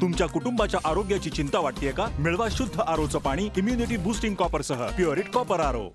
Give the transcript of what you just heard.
तुमच्या कुटुंबाच्या आरोग्याची चिंता वाटतेय का? मिळवा शुद्ध आरोचं पाणी इम्युनिटी बुस्टिंग कॉपर सह. Purity copper R O.